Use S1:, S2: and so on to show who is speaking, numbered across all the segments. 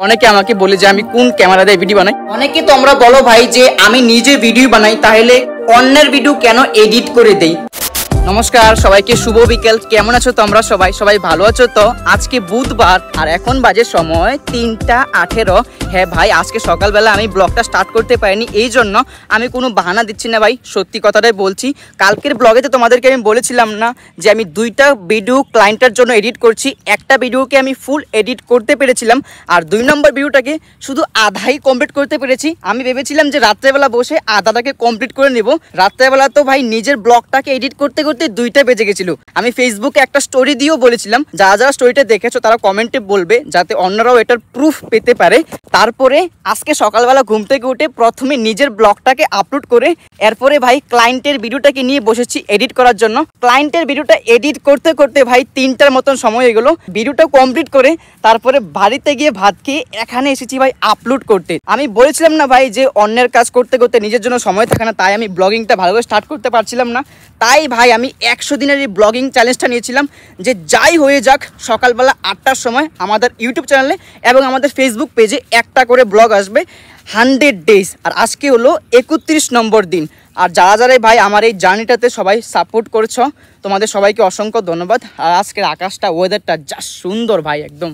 S1: অনেকে আমাকে বলে যে আমি কোন ক্যামেরা দিয়ে ভিডিও বানাই। অনেকে তোমরা বলো ভাই যে আমি নিজে ভিডিও বানাই, তাহলে অন্যের ভিডিও কেন এডিট করে দেই? নমস্কার, সবাইকে শুভ বিকেল। কেমন আছো তোমরা সবাই? সবাই ভালো আছো তো? আজকে বুধবার, আর এখন বাজে সময় তিনটা আঠেরো। হ্যাঁ ভাই, আজকে সকালবেলা আমি ব্লগটা স্টার্ট করতে পারিনি, এই জন্য আমি কোনো বাহানা দিচ্ছি না ভাই, সত্যি কথাটাই বলছি। কালকের ব্লগেতে তোমাদেরকে আমি বলেছিলাম না যে আমি দুইটা ভিডিও ক্লায়েন্টের জন্য এডিট করছি। একটা ভিডিওকে আমি ফুল এডিট করতে পেরেছিলাম, আর দুই নম্বর ভিডিওটাকে শুধু আধাই কমপ্লিট করতে পেরেছি। আমি ভেবেছিলাম যে রাত্রেবেলা বসে আধাটাকে কমপ্লিট করে নেব। রাত্রেবেলা তো ভাই নিজের ব্লগটাকে এডিট করতে করতে দুইটা বেজে গেছিল। আমি ফেসবুকে একটা স্টোরি দিয়েও বলেছিলাম, যারা যারা স্টোরিটা দেখেছ তারা কমেন্টে বলবে যাতে অন্যরাও এটার প্রুফ পেতে পারে। তারপরে আজকে সকালবেলা ঘুম থেকে উঠে প্রথমে নিজের ব্লগটাকে আপলোড করে, এরপরে ভাই ক্লায়েন্টের ভিডিওটাকে নিয়ে বসেছি এডিট করার জন্য। ক্লায়েন্টের ভিডিওটা এডিট করতে করতে ভাই তিনটার মতন সময় হয়ে গেলো। ভিডিওটা কমপ্লিট করে তারপরে বাড়িতে গিয়ে ভাত খেয়ে এখানে এসেছি ভাই আপলোড করতে। আমি বলেছিলাম না ভাই যে অন্যের কাজ করতে করতে নিজের জন্য সময় থাকে না, তাই আমি ব্লগিংটা ভালোভাবে স্টার্ট করতে পারছিলাম না। তাই ভাই আমি একশো দিনের এই ব্লগিং চ্যালেঞ্জটা নিয়েছিলাম যে যাই হয়ে যাক, সকালবেলা আটটার সময় আমাদের ইউটিউব চ্যানেলে এবং আমাদের ফেসবুক পেজে একটা করে ব্লগ আসবে হান্ড্রেড ডেজ আর আজকে হলো একত্রিশ নম্বর দিন। আর যারা যারা ভাই আমার এই জার্নিটাতে সবাই সাপোর্ট করেছ, তোমাদের সবাইকে অসংখ্য ধন্যবাদ। আর আজকের আকাশটা ওয়েদারটা যা সুন্দর ভাই, একদম।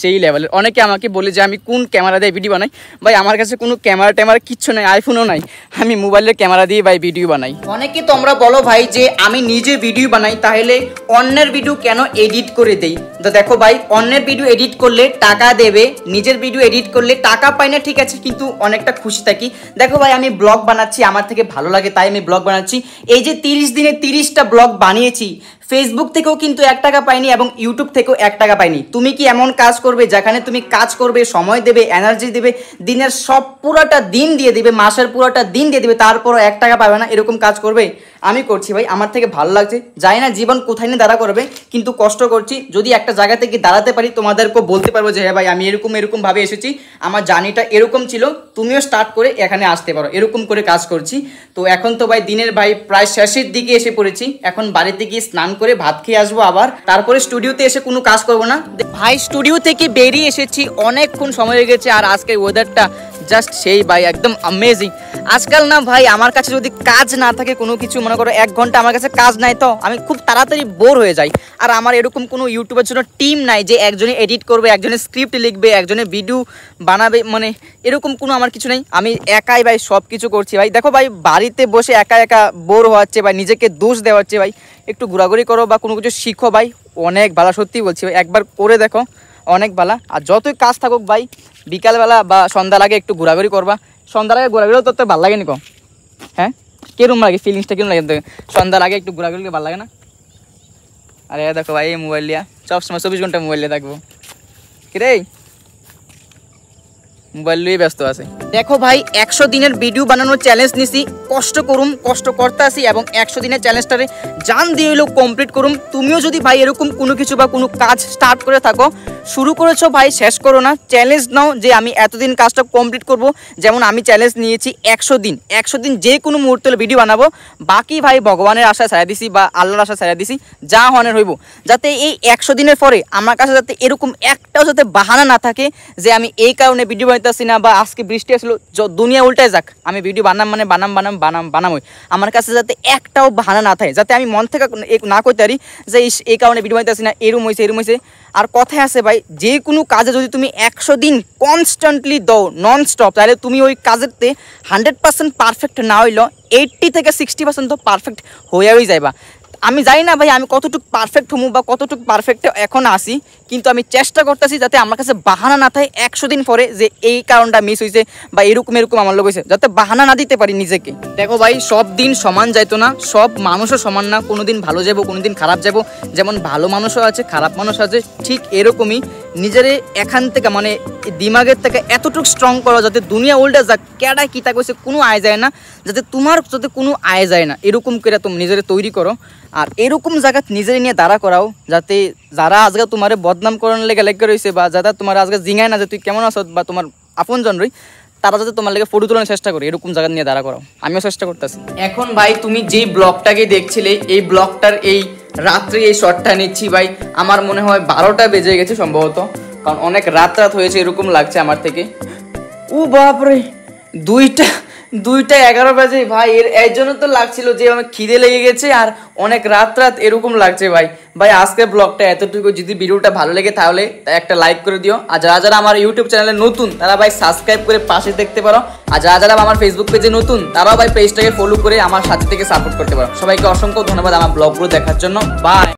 S1: সেই লেভেলের অনেকে আমাকে বলে যে, আমি কোন ক্যামেরা দিয়ে ভিডিও বানাই? ভাই, আমার কাছে কোনো ক্যামেরা ট্যামেরা কিচ্ছু নেই আইফোনও নাই। আমি মোবাইলের ক্যামেরা দিয়ে ভাই ভিডিও বানাই। অনেকে তোমরা বলো ভাই যে, আমি নিজে ভিডিও বানাই, তাহলে অন্যের ভিডিও কেন এডিট করে দেই? তো দেখো ভাই, অন্যের ভিডিও এডিট করলে টাকা দেবে, নিজের ভিডিও এডিট করলে টাকা পাই না, ঠিক আছে, কিন্তু অনেকটা খুশি থাকি। দেখো ভাই, আমি ব্লগ বানাচ্ছি, আমার থেকে ভালো লাগে, তাই আমি ব্লগ বানাচ্ছি। এই যে তিরিশ দিনে তিরিশটা ব্লগ বানিয়েছি ফেসবুক থেকেও কিন্তু এক টাকা পাইনি এবং ইউটিউব থেকেও এক টাকা পাইনি। তুমি কি এমন কাজ করবে যেখানে তুমি কাজ করবে, সময় দেবে এনার্জি দেবে, দিনের সব পুরোটা দিন দিয়ে দিবে, মাসের পুরোটা দিন দিয়ে দিবে, তারপরও এক টাকা পাবে না? এরকম কাজ করবে? আমি করছি ভাই, আমার থেকে ভালো লাগছে। জানি না জীবন কোথায় নিয়ে দাঁড়া করবে, কিন্তু কষ্ট করছি। যদি একটা জায়গা থেকে দাঁড়াতে পারি, তোমাদেরকেও বলতে পারব যে হ্যাঁ ভাই, আমি এরকম এরকম ভাবে এসেছি। আমার জার্নিটা এরকম ছিল, তুমিও স্টার্ট করে এখানে আসতে পারো। এরকম করে কাজ করছি। তো এখন তো ভাই, দিনের ভাই, প্রায় শেষের দিকে এসে পড়েছি। এখন বাড়িতে গিয়ে স্নান করে ভাত খেয়ে আসব আবার। তারপরে স্টুডিওতে এসে কোনো কাজ করব না। ভাই, স্টুডিও থেকে বেরিয়ে এসেছি, অনেকক্ষণ সময় হয়ে গেছে আর আজকের ওয়েদারটা জাস্ট সেই ভাই, একদম অ্যামেজিং আজকাল না ভাই, আমার কাছে যদি কাজ না থাকে, কোনো কিছু, মনে করো, এক ঘণ্টা আমার কাছে কাজ নাই, তো আমি খুব তাড়াতাড়ি বোর হয়ে যাই। আর আমার এরকম কোনো ইউটিউবের জন্য টিম নাই যে একজনে এডিট করবে, একজনে স্ক্রিপ্ট লিখবে, একজনে ভিডিও বানাবে মানে এরকম কোনো আমার কিছু নেই। আমি একাই ভাই সব কিছু করছি ভাই। দেখো ভাই, বাড়িতে বসে একা একা বোর হওয়াচ্ছে ভাই, নিজেকে দোষ দেওয়াচ্ছে ভাই। একটু ঘোরাঘুরি করো বা কোনো কিছু শিখো ভাই, অনেক ভালো সত্যি বলছি ভাই। একবার করে দেখো। অনেক ভালো আর যতই কাজ থাকুক ভাই, বিকালবেলা বা সন্ধ্যা লাগে একটু ঘোরাঘুরি করবা। সন্ধ্যা লাগে ঘোরাঘুরিও তো ভালো লাগে নিকো হ্যাঁ? কিরম লাগে? ফিলিংসটা কিরম লাগে? সন্ধ্যা লাগে একটু ঘোরাঘুরি ভালো লাগে না? আরে দেখো ভাই, এই মোবাইল লিয়া সবসময় চব্বিশ ঘণ্টা মোবাইল লিয়ে থাকব। কিরে মোবাইল লিয়ে ব্যস্ত আছে। দেখো ভাই, একশো দিনের ভিডিও বানানোর চ্যালেঞ্জ নিছি। কষ্ট করুম, কষ্ট করতে আসি এবং একশো দিনের চ্যালেঞ্জটারে জান দিয়ে হলেও কমপ্লিট করুম। তুমিও যদি ভাই এরকম কোনো কিছু বা কোনো কাজ স্টার্ট করে থাকো শুরু করেছ ভাই, শেষ করো না। চ্যালেঞ্জ নাও যে আমি এতদিন কাজটা কমপ্লিট করব। যেমন আমি চ্যালেঞ্জ নিয়েছি একশো দিন। একশো দিন যে কোনো মুহূর্তে ভিডিও বানাবো। বাকি ভাই ভগবানের আশা ছাড়া দিছি বা আল্লাহর আশা ছাড়া দিছি, যা হনের হইব। যাতে এই একশো দিনের পরে আমার কাছে যাতে এরকম একটাও যাতে বাহানা না থাকে যে আমি এই কারণে ভিডিও বানাইতেছি না বা আজকে বৃষ্টি আসলো দুনিয়া উল্টায় যাক। আমি ভিডিও বানাম মানে বানাম বানাম বানাম, বানামই। আমার কাছে যাতে একটাও বাহানা না থাকে, যাতে আমি মন থেকে না করতে পারি যে এই কারণে ভিডিও বানাইতেছি না, এরম হয়েছে এরম হয়েছে আর কথায় আছে ভাই যে কোনো কাজে যদি তুমি একশো দিন কনস্ট্যান্টলি দাও নন স্টপ তাহলে তুমি ওই কাজেরতে হান্ড্রেড পার্সেন্ট পারফেক্ট না হইলেও এইট্টি থেকে সিক্সটি পার্সেন্ট তো পারফেক্ট হয়েই যাইবা। আমি জানি না ভাই, আমি কতটুকু পারফেক্ট হমু বা কতটুকু পারফেক্ট এখন আসি কিন্তু আমি চেষ্টা করতেছি যাতে আমার কাছে বাহানা না থাকে একশো দিন পরে যে এই কারণটা মিস হয়েছে বা এরকম এরকম আমার লোক হয়েছে যাতে বাহানা না দিতে পারি নিজেকে। দেখো ভাই, সব দিন সমান যাইতো না, সব মানুষও সমান না কোনো দিন ভালো যাব কোনো দিন খারাপ যাব যেমন ভালো মানুষও আছে, খারাপ মানুষ আছে, ঠিক এরকমই। নিজের এখান থেকে মানে দিমাগের থেকে এতটুকু স্ট্রং করো যাতে দুনিয়া উল্টে যাক, কেডা কিতা কইছে কোনো আয় যায় না, যাতে তোমার যাতে কোনো আয় যায় না, এরকম করে তুমি নিজের তৈরি করো। আর এরকম জায়গা নিজের নিয়ে দাঁড়া করাও, যাতে যারা আজকে তোমার বদনাম করানোর লেগে লেগে রয়েছে বা যারা তোমার আজকে জিঙায় না যে তুই কেমন আছো বা তোমার আপন জন রই, তারা যাতে তোমার লেগে ফটো তোলার চেষ্টা করে, এরকম জায়গা নিয়ে দাঁড়া করাও। আমিও চেষ্টা করতেছি। এখন ভাই তুমি যেই ব্লগটাকে দেখছিলে, এই ব্লগটার এই রাত্রে এই শটটা নিচ্ছি ভাই। আমার মনে হয় বারোটা বেজে গেছে সম্ভবত। কারণ অনেক রাত রাত হয়েছে, এরকম লাগছে আমার থেকে। ও বাপরে, দুইটা দুইটা এগারো বাজে, ভাই। এর এর জন্য তো লাগছিল যে আমার খিদে লেগে গেছে আর অনেক রাত রাত এরকম লাগছে, ভাই। ভাই আজকের ব্লগটা এতটুকু। যদি ভিডিওটা ভালো লেগে তাহলে একটা লাইক করে দিও। আর যারা যারা আমার ইউটিউব চ্যানেলে নতুন, তারা ভাই সাবস্ক্রাইব করে পাশে দেখতে পারো। আর যারা যারা আমার ফেসবুক পেজে নতুন, তারাও ভাই পেজটাকে ফলো করে আমার সাথে থেকে সাপোর্ট করতে পারো। সবাইকে অসংখ্য ধন্যবাদ আমার ব্লগগুলো দেখার জন্য। বাই